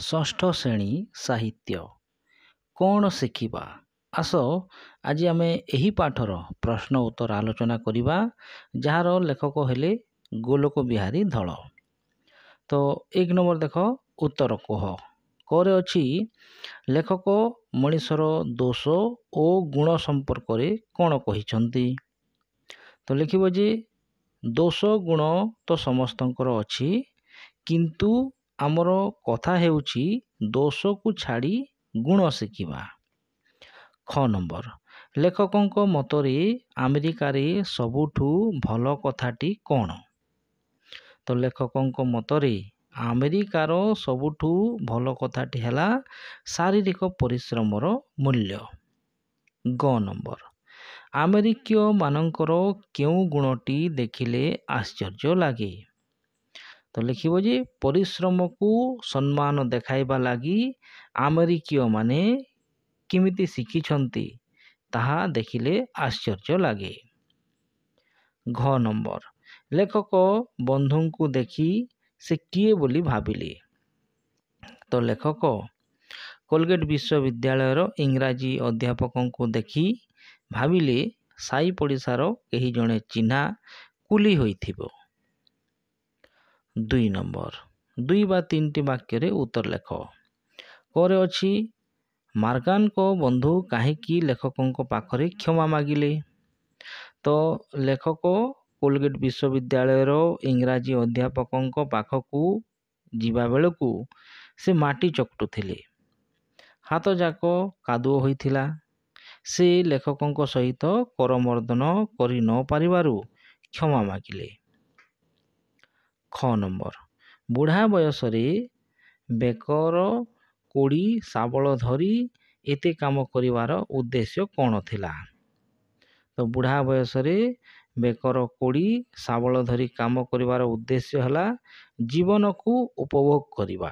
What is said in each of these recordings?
ଷଷ୍ଠ ଶ୍ରେଣୀ ସାହିତ୍ୟ। କ'ଣ ଶିଖିବା? ଆସ ଆଜି ଆମେ ଏହି ପାଠର ପ୍ରଶ୍ନ ଉତ୍ତର ଆଲୋଚନା କରିବା ଯାହାର ଲେଖକ ହେଲେ ଗୋଲୋକ ବିହାରୀ ଧଳ। ତ ଏକ ନମ୍ବର ଦେଖ ଉତ୍ତର କୁହ। କରେ ଅଛି ଲେଖକ ମଣିଷର ଦୋଷ ଓ ଗୁଣ ସମ୍ପର୍କରେ କ'ଣ କହିଛନ୍ତି? ତ ଲେଖିବ ଯେ ଦୋଷ ଗୁଣ ତ ସମସ୍ତଙ୍କର ଅଛି କିନ୍ତୁ ଆମର କଥା ହେଉଛି ଦୋଷକୁ ଛାଡ଼ି ଗୁଣ ଶିଖିବା। ଖ ନମ୍ବର। ଲେଖକଙ୍କ ମତରେ ଆମେରିକାରେ ସବୁଠୁ ଭଲ କଥାଟି କ'ଣ? ତ ଲେଖକଙ୍କ ମତରେ ଆମେରିକାର ସବୁଠୁ ଭଲ କଥାଟି ହେଲା ଶାରୀରିକ ପରିଶ୍ରମର ମୂଲ୍ୟ। ଗ ନମ୍ବର। ଆମେରିକୀୟମାନଙ୍କର କେଉଁ ଗୁଣଟି ଦେଖିଲେ ଆଶ୍ଚର୍ଯ୍ୟ ଲାଗେ? ତ ଲେଖିବ ଯେ ପରିଶ୍ରମକୁ ସମ୍ମାନ ଦେଖାଇବା ଲାଗି ଆମେରିକୀୟମାନେ କେମିତି ଶିଖିଛନ୍ତି ତାହା ଦେଖିଲେ ଆଶ୍ଚର୍ଯ୍ୟ ଲାଗେ। ଘ ନମ୍ବର। ଲେଖକ ବନ୍ଧୁଙ୍କୁ ଦେଖି ସେ କିଏ ବୋଲି ଭାବିଲେ? ତ ଲେଖକ କୋଲଗେଟ୍ ବିଶ୍ୱବିଦ୍ୟାଳୟର ଇଂରାଜୀ ଅଧ୍ୟାପକଙ୍କୁ ଦେଖି ଭାବିଲେ ସାଇ ପଡ଼ିଶାର କେହି ଜଣେ ଚିହ୍ନା କୁଲି ହୋଇଥିବ। ଦୁଇ ନମ୍ବର ଦୁଇ ବା ତିନିଟି ବାକ୍ୟରେ ଉତ୍ତର ଲେଖ ପରେ ଅଛି ମାର୍ଗାନଙ୍କ ବନ୍ଧୁ କାହିଁକି ଲେଖକଙ୍କ ପାଖରେ କ୍ଷମା ମାଗିଲେ ତ ଲେଖକ କୋଲଗେଟ୍ ବିଶ୍ୱବିଦ୍ୟାଳୟର ଇଂରାଜୀ ଅଧ୍ୟାପକଙ୍କ ପାଖକୁ ଯିବା ବେଳକୁ ସେ ମାଟି ଚକଟୁଥିଲେ ହାତଯାକ କାଦୁଅ ହୋଇଥିଲା ସେ ଲେଖକଙ୍କ ସହିତ କରମର୍ଦ୍ଦନ କରି ନ ପାରିବାରୁ କ୍ଷମା ମାଗିଲେ ଖ ନମ୍ବର ବୁଢ଼ା ବୟସରେ ବେକର କୋଡ଼ି ଶାବଳ ଧରି ଏତେ କାମ କରିବାର ଉଦ୍ଦେଶ୍ୟ କ'ଣ ଥିଲା? ତ ବୁଢ଼ା ବୟସରେ ବେକର କୋଡ଼ି ଶାବଳ ଧରି କାମ କରିବାର ଉଦ୍ଦେଶ୍ୟ ହେଲା ଜୀବନକୁ ଉପଭୋଗ କରିବା।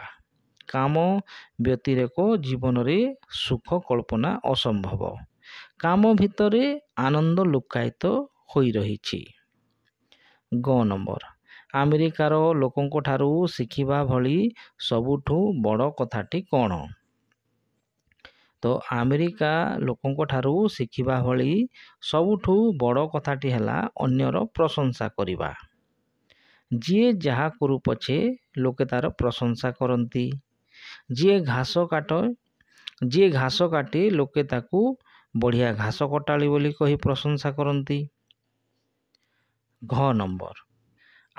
କାମ ବ୍ୟତିରେକ ଜୀବନରେ ସୁଖ କଳ୍ପନା ଅସମ୍ଭବ। କାମ ଭିତରେ ଆନନ୍ଦ ଲୁକାୟିତ ହୋଇ ରହିଛି। ଗ ନମ୍ବର। ଆମେରିକାର ଲୋକଙ୍କଠାରୁ ଶିଖିବା ଭଳି ସବୁଠୁ ବଡ଼ କଥାଟି କ'ଣ? ତ ଆମେରିକା ଲୋକଙ୍କଠାରୁ ଶିଖିବା ଭଳି ସବୁଠୁ ବଡ଼ କଥାଟି ହେଲା ଅନ୍ୟର ପ୍ରଶଂସା କରିବା। ଯିଏ ଯାହା କରୁ ପଛେ ଲୋକେ ତା'ର ପ୍ରଶଂସା କରନ୍ତି। ଯିଏ ଘାସ କାଟ ଯିଏ ଘାସ କାଟେ ଲୋକେ ତାକୁ ବଢ଼ିଆ ଘାସ କଟାଳି ବୋଲି କହି ପ୍ରଶଂସା କରନ୍ତି। ଘ ନମ୍ବର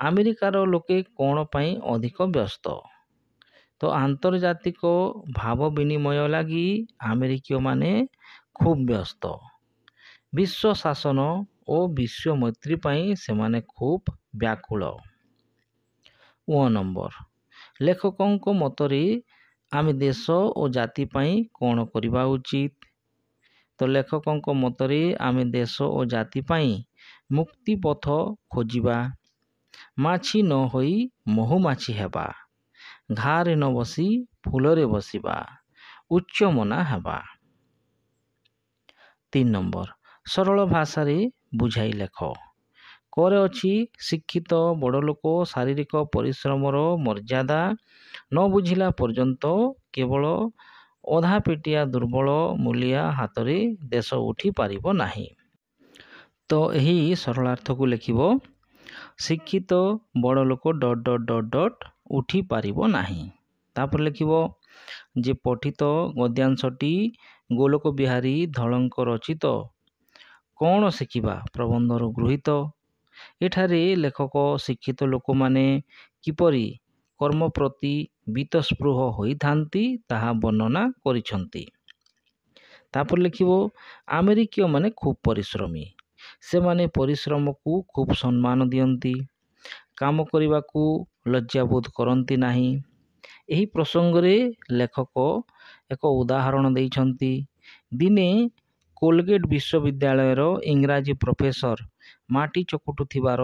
ଆମେରିକାର ଲୋକେ କ'ଣ ପାଇଁ ଅଧିକ ବ୍ୟସ୍ତ ତ ଆନ୍ତର୍ଜାତିକ ଭାବ ବିନିମୟ ଲାଗି ଆମେରିକୀୟମାନେ ଖୁବ୍ ବ୍ୟସ୍ତ ବିଶ୍ୱ ଶାସନ ଓ ବିଶ୍ୱ ମୈତ୍ରୀ ପାଇଁ ସେମାନେ ଖୁବ୍ ବ୍ୟାକୁଳ ଓ ନମ୍ବର ଲେଖକଙ୍କ ମତରେ ଆମେ ଦେଶ ଓ ଜାତି ପାଇଁ କ'ଣ କରିବା ଉଚିତ ତ ଲେଖକଙ୍କ ମତରେ ଆମେ ଦେଶ ଓ ଜାତି ପାଇଁ ମୁକ୍ତି ପଥ ଖୋଜିବା ମାଛି ନ ହୋଇ ମହୁମାଛି ହେବା। ଘାରେ ନ ବସି ଫୁଲରେ ବସିବା। ଉଚ୍ଚ ମନା ହେବା। ତିନି ନମ୍ବର। ସରଳ ଭାଷାରେ ବୁଝାଇ ଲେଖ। କରେ ଅଛି ଶିକ୍ଷିତ ବଡ଼ ଲୋକ ଶାରୀରିକ ପରିଶ୍ରମର ମର୍ଯ୍ୟାଦା ନ ବୁଝିଲା ପର୍ଯ୍ୟନ୍ତ କେବଳ ଅଧା ପେଟିଆ ଦୁର୍ବଳ ମୂଲିଆ ହାତରେ ଦେଶ ଉଠି ପାରିବ ନାହିଁ। ତ ଏହି ସରଳାର୍ଥକୁ ଲେଖିବ ଶିକ୍ଷିତ ବଡ଼ ଲୋକ ଡଟ୍ ଡଟ୍ ଡଟ୍ ଡଟ୍ ଉଠି ପାରିବ ନାହିଁ ତାପରେ ଲେଖିବ ଯେ ପଠିତ ଗଦ୍ୟାଂଶଟି ଗୋଲୋକ ବିହାରୀ ଧଳଙ୍କ ରଚିତ କ'ଣ ଶିଖିବା ପ୍ରବନ୍ଧରୁ ଗୃହୀତ ଏଠାରେ ଲେଖକ ଶିକ୍ଷିତ ଲୋକମାନେ କିପରି କର୍ମ ପ୍ରତି ବୀତସ୍ପୃହ ହୋଇଥାନ୍ତି ତାହା ବର୍ଣ୍ଣନା କରିଛନ୍ତି ତାପରେ ଲେଖିବ ଆମେରିକୀୟମାନେ ଖୁବ୍ ପରିଶ୍ରମୀ ସେମାନେ ପରିଶ୍ରମକୁ ଖୁବ୍ ସମ୍ମାନ ଦିଅନ୍ତି। କାମ କରିବାକୁ ଲଜ୍ଜାବୋଧ କରନ୍ତି ନାହିଁ। ଏହି ପ୍ରସଙ୍ଗରେ ଲେଖକ ଏକ ଉଦାହରଣ ଦେଇଛନ୍ତି। ଦିନେ କୋଲଗେଟ୍ ବିଶ୍ୱବିଦ୍ୟାଳୟର ଇଂରାଜୀ ପ୍ରଫେସର ମାଟି ଚକୁଟୁଥିବାର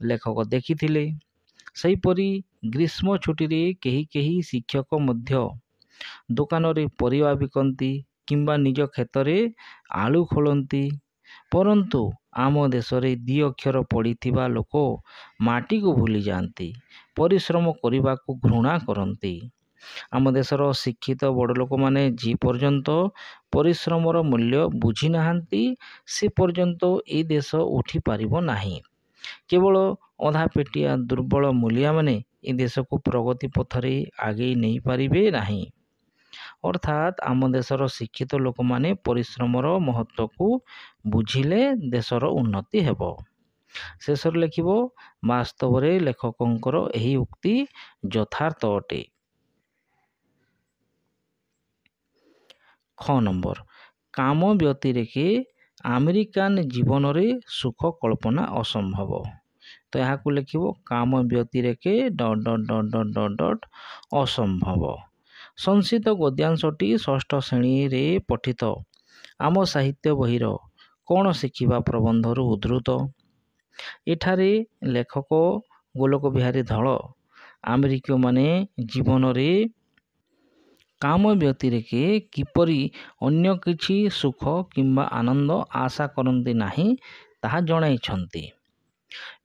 ଲେଖକ ଦେଖିଥିଲେ। ସେହିପରି ଗ୍ରୀଷ୍ମ ଛୁଟିରେ କେହି କେହି ଶିକ୍ଷକ ମଧ୍ୟ ଦୋକାନରେ ପରିବା ବିକନ୍ତି କିମ୍ବା ନିଜ କ୍ଷେତରେ ଆଳୁ ଖୋଳନ୍ତି। ପରନ୍ତୁ ଆମ ଦେଶରେ ଦି ଅକ୍ଷର ପଢ଼ିଥିବା ଲୋକ ମାଟିକୁ ଭୁଲି ଯାଆନ୍ତି ପରିଶ୍ରମ କରିବାକୁ ଘୃଣା କରନ୍ତି। ଆମ ଦେଶର ଶିକ୍ଷିତ ବଡ଼ ଲୋକମାନେ ଯେ ପର୍ଯ୍ୟନ୍ତ ପରିଶ୍ରମର ମୂଲ୍ୟ ବୁଝି ନାହାନ୍ତି ସେ ପର୍ଯ୍ୟନ୍ତ ଏ ଦେଶ ଉଠିପାରିବ ନାହିଁ। କେବଳ ଅଧା ପେଟିଆ ଦୁର୍ବଳ ମୂଲିଆମାନେ ଏ ଦେଶକୁ ପ୍ରଗତି ପଥରେ ଆଗେଇ ନେଇପାରିବେ ନାହିଁ। ଅର୍ଥାତ୍ ଆମ ଦେଶର ଶିକ୍ଷିତ ଲୋକମାନେ ପରିଶ୍ରମର ମହତ୍ତ୍ୱକୁ ବୁଝିଲେ ଦେଶର ଉନ୍ନତି ହେବ ଶେଷରେ ଲେଖିବ ବାସ୍ତବରେ ଲେଖକଙ୍କର ଏହି ଉକ୍ତି ଯଥାର୍ଥ ଅଟେ ଖ ନମ୍ବର କାମ ବ୍ୟତିରେକେ ଆମେରିକାନ ଜୀବନରେ ସୁଖ କଳ୍ପନା ଅସମ୍ଭବ ତ ଏହାକୁ ଲେଖିବ କାମ ବ୍ୟତିରେକେ dot dot dot dot dot dot ଅସମ୍ଭବ ସଂଶିତ ଗଦ୍ୟାଂଶଟି ଷଷ୍ଠ ଶ୍ରେଣୀରେ ପଠିତ। ଆମ ସାହିତ୍ୟ ବହିର କ'ଣ ଶିଖିବା ପ୍ରବନ୍ଧରୁ ଉଦ୍ଧୃତ? ଏଠାରେ ଲେଖକ ଗୋଲକ ବିହାରୀ ଧଳ ଆମେରିକୀୟମାନେ ଜୀବନରେ କାମ ବ୍ୟତିରେକେ କିପରି ଅନ୍ୟ କିଛି ସୁଖ କିମ୍ବା ଆନନ୍ଦ ଆଶା କରନ୍ତି ନାହିଁ ତାହା ଜଣାଇଛନ୍ତି।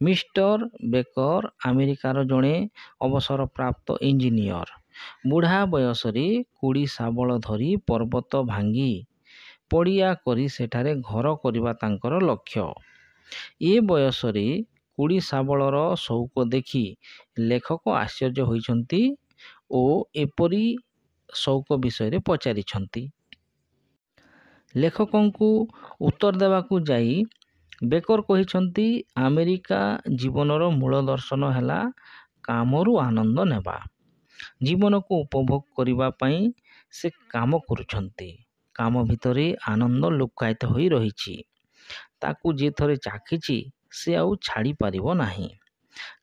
ମିଷ୍ଟର ବେକର ଆମେରିକାର ଜଣେ ଅବସରପ୍ରାପ୍ତ ଇଞ୍ଜିନିୟର। ବୁଢ଼ା ବୟସରେ କୁଡ଼ି ଶାବଳ ଧରି ପର୍ବତ ଭାଙ୍ଗି ପଡ଼ିଆ କରି ସେଠାରେ ଘର କରିବା ତାଙ୍କର ଲକ୍ଷ୍ୟ। ଏ ବୟସରେ କୁଡ଼ି ଶାବଳର ସଉକ ଦେଖି ଲେଖକ ଆଶ୍ଚର୍ଯ୍ୟ ହୋଇଛନ୍ତି ଓ ଏପରି ସଉକ ବିଷୟରେ ପଚାରିଛନ୍ତି। ଲେଖକଙ୍କୁ ଉତ୍ତର ଦେବାକୁ ଯାଇ ବେକର କହିଛନ୍ତି ଆମେରିକା ଜୀବନର ମୂଳ ଦର୍ଶନ ହେଲା କାମରୁ ଆନନ୍ଦ ନେବା। ଜୀବନକୁ ଉପଭୋଗ କରିବା ପାଇଁ ସେ କାମ କରୁଛନ୍ତି। କାମ ଭିତରେ ଆନନ୍ଦ ଲୁକାୟିତ ହୋଇ ରହିଛି। ତାକୁ ଯେ ଥରେ ଚାଖିଛି ସେ ଆଉ ଛାଡ଼ିପାରିବ ନାହିଁ।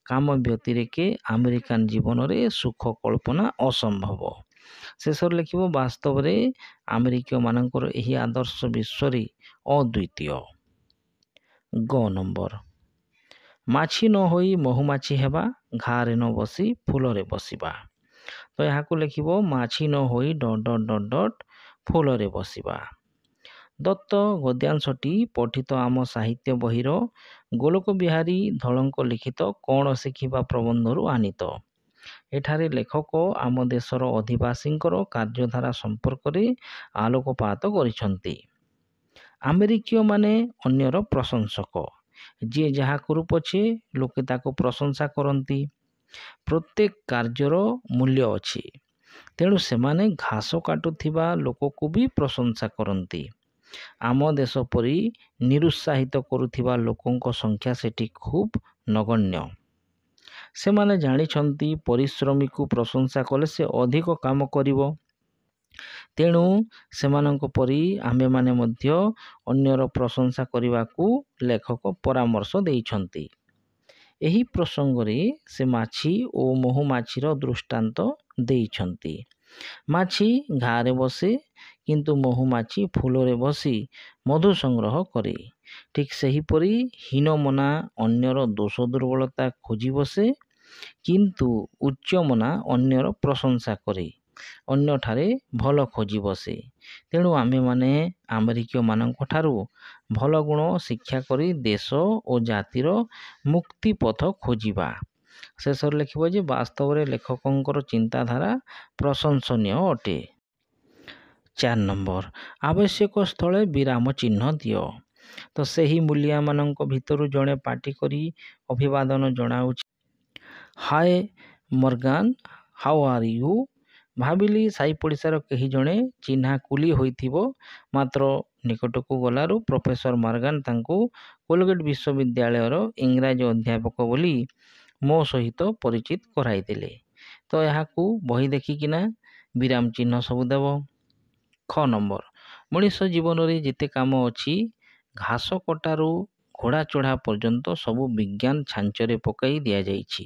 କାମ ବ୍ୟତିରେକେ ଆମେରିକାନ ଜୀବନରେ ସୁଖ କଳ୍ପନା ଅସମ୍ଭବ। ଶେଷରେ ଲେଖିବ ବାସ୍ତବରେ ଆମେରିକୀୟମାନଙ୍କର ଏହି ଆଦର୍ଶ ବିଶ୍ୱରେ ଅଦ୍ୱିତୀୟ। ଗ ନମ୍ବର। ମାଛି ନ ହୋଇ ମହୁମାଛି ହେବା ଘାରେ ନ ବସି ଫୁଲରେ ବସିବା। ତ ଏହାକୁ ଲେଖିବ ମାଛି ନ ହୋଇ ଡଟ୍ ଡଟ୍ ଡଟ୍ ଡଟ୍ ଫୁଲରେ ବସିବା। ଦତ୍ତ ଗଦ୍ୟାଂଶଟି ପଠିତ ଆମ ସାହିତ୍ୟ ବହିର ଗୋଲକ ବିହାରୀ ଧଳଙ୍କ ଲିଖିତ କ'ଣ ଶିଖିବା ପ୍ରବନ୍ଧରୁ ଆନିତ ଏଠାରେ ଲେଖକ ଆମ ଦେଶର ଅଧିବାସୀଙ୍କର କାର୍ଯ୍ୟଧାରା ସମ୍ପର୍କରେ ଆଲୋକପାତ କରିଛନ୍ତି। ଆମେରିକୀୟମାନେ ଅନ୍ୟର ପ୍ରଶଂସକ। ଯିଏ ଯାହା କରୁ ପଛେ ଲୋକେ ତାକୁ ପ୍ରଶଂସା କରନ୍ତି। ପ୍ରତ୍ୟେକ କାର୍ଯ୍ୟର ମୂଲ୍ୟ ଅଛି। ତେଣୁ ସେମାନେ ଘାସ କାଟୁଥିବା ଲୋକକୁ ବି ପ୍ରଶଂସା କରନ୍ତି। ଆମ ଦେଶ ପରି ନିରୁତ୍ସାହିତ କରୁଥିବା ଲୋକଙ୍କ ସଂଖ୍ୟା ସେଠି ଖୁବ୍ ନଗଣ୍ୟ। ସେମାନେ ଜାଣିଛନ୍ତି ପରିଶ୍ରମୀକୁ ପ୍ରଶଂସା କଲେ ସେ ଅଧିକ କାମ କରିବ। ତେଣୁ ସେମାନଙ୍କ ପରି ଆମ୍ଭେମାନେ ମଧ୍ୟ ଅନ୍ୟର ପ୍ରଶଂସା କରିବାକୁ ଲେଖକ ପରାମର୍ଶ ଦେଇଛନ୍ତି। ଏହି ପ୍ରସଙ୍ଗରେ ସେ ମାଛି ଓ ମହୁମାଛିର ଦୃଷ୍ଟାନ୍ତ ଦେଇଛନ୍ତି। ମାଛି ଘାରେ ବସେ କିନ୍ତୁ ମହୁମାଛି ଫୁଲରେ ବସି ମଧୁ ସଂଗ୍ରହ କରେ। ଠିକ୍ ସେହିପରି ହୀନମନା ଅନ୍ୟର ଦୋଷ ଦୁର୍ବଳତା ଖୋଜି ବସେ କିନ୍ତୁ ଉଚ୍ଚମନା ଅନ୍ୟର ପ୍ରଶଂସା କରେ। ଅନ୍ୟଠାରେ ଭଲ ଖୋଜି ବସେ ତେଣୁ ଆମ୍ଭେମାନେ ଆମେରିକୀୟମାନଙ୍କ ଠାରୁ ଭଲ ଗୁଣ ଶିକ୍ଷା କରି ଦେଶ ଓ ଜାତିର ମୁକ୍ତି ପଥ ଖୋଜିବା ଶେଷରେ ଲେଖିବ ଯେ ବାସ୍ତବରେ ଲେଖକଙ୍କର ଚିନ୍ତାଧାରା ପ୍ରଶଂସନୀୟ ଅଟେ ଚାରି ନମ୍ବର ଆବଶ୍ୟକ ସ୍ଥଳେ ବିରାମ ଚିହ୍ନ ଦିଅ ତ ସେହି ମୂଲିଆମାନଙ୍କ ଭିତରୁ ଜଣେ ପାଟି କରି ଅଭିବାଦନ ଜଣାଉଛି ହାଏ ମର୍ଗାନ ହାଉ ଆର୍ ୟୁ ଭାବିଲି ସାହି ପଡ଼ିଶାର କେହି ଜଣେ ଚିହ୍ନା କୁଲି ହୋଇଥିବ। ମାତ୍ର ନିକଟକୁ ଗଲାରୁ ପ୍ରଫେସର ମର୍ଗାନ ତାଙ୍କୁ କୋଲଗେଟ୍ ବିଶ୍ୱବିଦ୍ୟାଳୟର ଇଂରାଜୀ ଅଧ୍ୟାପକ ବୋଲି ମୋ ସହିତ ପରିଚିତ କରାଇଦେଲେ। ତ ଏହାକୁ ବହି ଦେଖିକିନା ବିରାମ ଚିହ୍ନ ସବୁ ଦେବ। ଖ ନମ୍ବର। ମଣିଷ ଜୀବନରେ ଯେତେ କାମ ଅଛି ଘାସ କଟାରୁ ଘୋଡ଼ା ଚଢ଼ା ପର୍ଯ୍ୟନ୍ତ ସବୁ ବିଜ୍ଞାନ ଛାଞ୍ଚରେ ପକାଇ ଦିଆଯାଇଛି।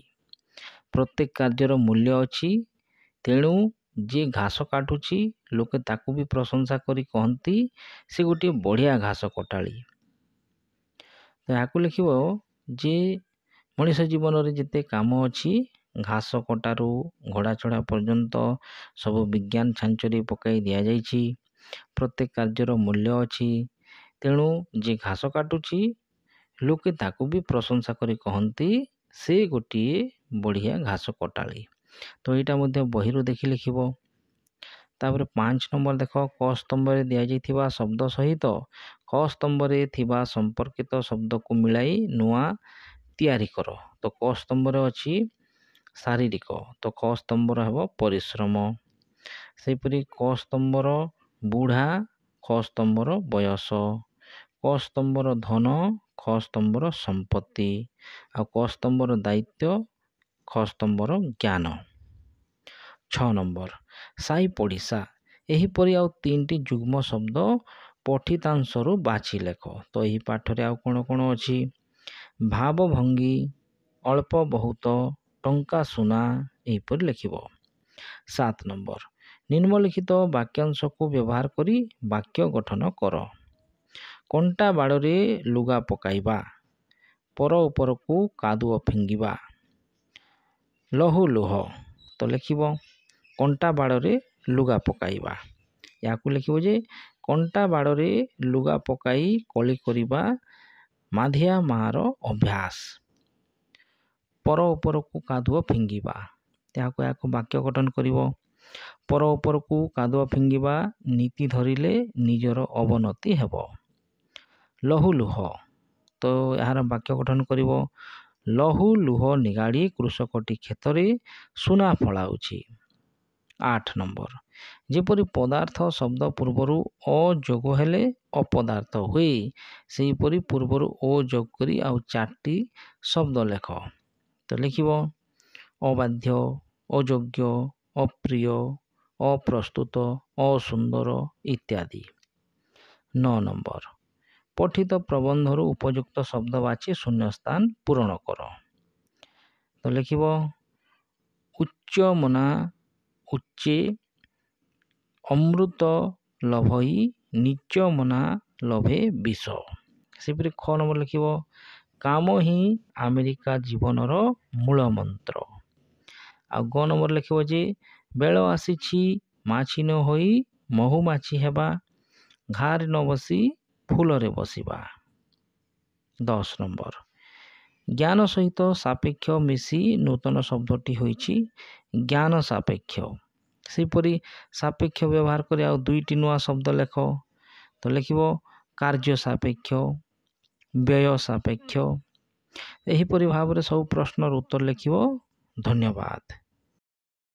ପ୍ରତ୍ୟେକ କାର୍ଯ୍ୟର ମୂଲ୍ୟ ଅଛି। ତେଣୁ ଯିଏ ଘାସ କାଟୁଛି ଲୋକେ ତାକୁ ବି ପ୍ରଶଂସା କରି କହନ୍ତି ସେ ଗୋଟିଏ ବଢ଼ିଆ ଘାସ କଟାଳି। ଏହାକୁ ଲେଖିବ ଯେ ମଣିଷ ଜୀବନରେ ଯେତେ କାମ ଅଛି ଘାସ କଟାରୁ ଘୋଡ଼ା ଚଢ଼ା ପର୍ଯ୍ୟନ୍ତ ସବୁ ବିଜ୍ଞାନ ଛାଞ୍ଚରେ ପକାଇ ଦିଆଯାଇଛି। ପ୍ରତ୍ୟେକ କାର୍ଯ୍ୟର ମୂଲ୍ୟ ଅଛି। ତେଣୁ ଯିଏ ଘାସ କାଟୁଛି ଲୋକେ ତାକୁ ବି ପ୍ରଶଂସା କରି କହନ୍ତି ସେ ଗୋଟିଏ ବଢ଼ିଆ ଘାସ କଟାଳି। ତ ଏଇଟା ମଧ୍ୟ ବହିରୁ ଦେଖି ଲେଖିବ। ତାପରେ ପାଞ୍ଚ ନମ୍ବର ଦେଖ କ ସ୍ତମ୍ଭରେ ଦିଆଯାଇଥିବା ଶବ୍ଦ ସହିତ କ ସ୍ତମ୍ଭରେ ଥିବା ସମ୍ପର୍କିତ ଶବ୍ଦକୁ ମିଳାଇ ନୂଆ ତିଆରି କର। ତ କ ସ୍ତମ୍ଭରେ ଅଛି ଶାରୀରିକ ତ କ ସ୍ତମ୍ଭର ହେବ ପରିଶ୍ରମ। ସେହିପରି କ ସ୍ତମ୍ଭର ବୁଢ଼ା ଖ ସ୍ତମ୍ଭର ବୟସ କ ସ୍ତମ୍ଭର ଧନ ଖ ସ୍ତମ୍ଭର ସମ୍ପତ୍ତି ଆଉ କ ସ୍ତମ୍ଭର ଦାୟିତ୍ୱ ଖ ସ୍ତମ୍ଭର ଜ୍ଞାନ ଛଅ ନମ୍ବର ସାଇ ପଡ଼ିଶା ଏହିପରି ଆଉ ତିନିଟି ଯୁଗ୍ମ ଶବ୍ଦ ପଠିତାଂଶରୁ ବାଛି ଲେଖ। ତ ଏହି ପାଠରେ ଆଉ କ'ଣ କ'ଣ ଅଛି? ଭାବଭଙ୍ଗୀ ଅଳ୍ପ ବହୁତ ଟଙ୍କା ସୁନା ଏହିପରି ଲେଖିବ। ସାତ ନମ୍ବର ନିମ୍ନଲିଖିତ ବାକ୍ୟାଂଶକୁ ବ୍ୟବହାର କରି ବାକ୍ୟ ଗଠନ କର। କଣ୍ଟା ବାଡ଼ରେ ଲୁଗା ପକାଇବା। ପର ଉପରକୁ କାଦୁଅ ଫିଙ୍ଗିବା। ଲହୁ ଲୁହ ତ ଲେଖିବ କଣ୍ଟା ବାଡ଼ରେ ଲୁଗା ପକାଇବା। ଏହାକୁ ଲେଖିବ ଯେ କଣ୍ଟା ବାଡ଼ରେ ଲୁଗା ପକାଇ କଳି କରିବା ମାଧିଆ ମାଆର ଅଭ୍ୟାସ। ପର ଉପରକୁ କାଦୁଅ ଫିଙ୍ଗିବା। ଏହାକୁ ଏହାକୁ ବାକ୍ୟ ଗଠନ କରିବ ପର ଉପରକୁ କାଦୁଅ ଫିଙ୍ଗିବା ନୀତି ଧରିଲେ ନିଜର ଅବନତି ହେବ। ଲହୁ ଲୁହ ତ ଏହାର ବାକ୍ୟ ଗଠନ କରିବ ଲହୁ ଲୁହ ନିଗାଡ଼ି କୃଷକଟି କ୍ଷେତରେ ସୁନା ଫଳାଉଛି। ଆଠ ନମ୍ବର। ଯେପରି ପଦାର୍ଥ ଶବ୍ଦ ପୂର୍ବରୁ ଅ ଯୋଗ ହେଲେ ଅପଦାର୍ଥ ହୁଏ ସେହିପରି ପୂର୍ବରୁ ଓ ଯୋଗ କରି ଆଉ ଚାରିଟି ଶବ୍ଦ ଲେଖ। ତ ଲେଖିବ ଅବାଧ୍ୟ ଅଯୋଗ୍ୟ ଅପ୍ରିୟ ଅପ୍ରସ୍ତୁତ ଅସୁନ୍ଦର ଇତ୍ୟାଦି। ନଅ ନମ୍ବର। ପଠିତ ପ୍ରବନ୍ଧରୁ ଉପଯୁକ୍ତ ଶବ୍ଦ ବାଛି ଶୂନ୍ୟସ୍ଥାନ ପୂରଣ କର ତ ଲେଖିବ ଉଚ୍ଚମନା ଉଚ୍ଚେ ଅମୃତ ଲଭଇ ନିଚ ମନା ଲଭେ ବିଷ ସେପରି ଖ ନମ୍ବର ଲେଖିବ କାମ ହିଁ ଆମେରିକା ଜୀବନର ମୂଳ ମନ୍ତ୍ର ଆଉ ଗ ନମ୍ବର ଲେଖିବ ଯେ ବେଳ ଆସିଛି ମାଛି ନ ହୋଇ ମହୁମାଛି ହେବା ଘାରେ ନ ବସି ଫୁଲରେ ବସିବା ଦଶ ନମ୍ବର ଜ୍ଞାନ ସହିତ ସାପେକ୍ଷ ମିଶି ନୂତନ ଶବ୍ଦଟି ହୋଇଛି ଜ୍ଞାନ ସାପେକ୍ଷ ସେହିପରି ସାପେକ୍ଷ ବ୍ୟବହାର କରି ଆଉ ଦୁଇଟି ନୂଆ ଶବ୍ଦ ଲେଖ ତ ଲେଖିବ କାର୍ଯ୍ୟ ସାପେକ୍ଷ ବ୍ୟୟ ସାପେକ୍ଷ ଏହିପରି ଭାବରେ ସବୁ ପ୍ରଶ୍ନର ଉତ୍ତର ଲେଖିବ ଧନ୍ୟବାଦ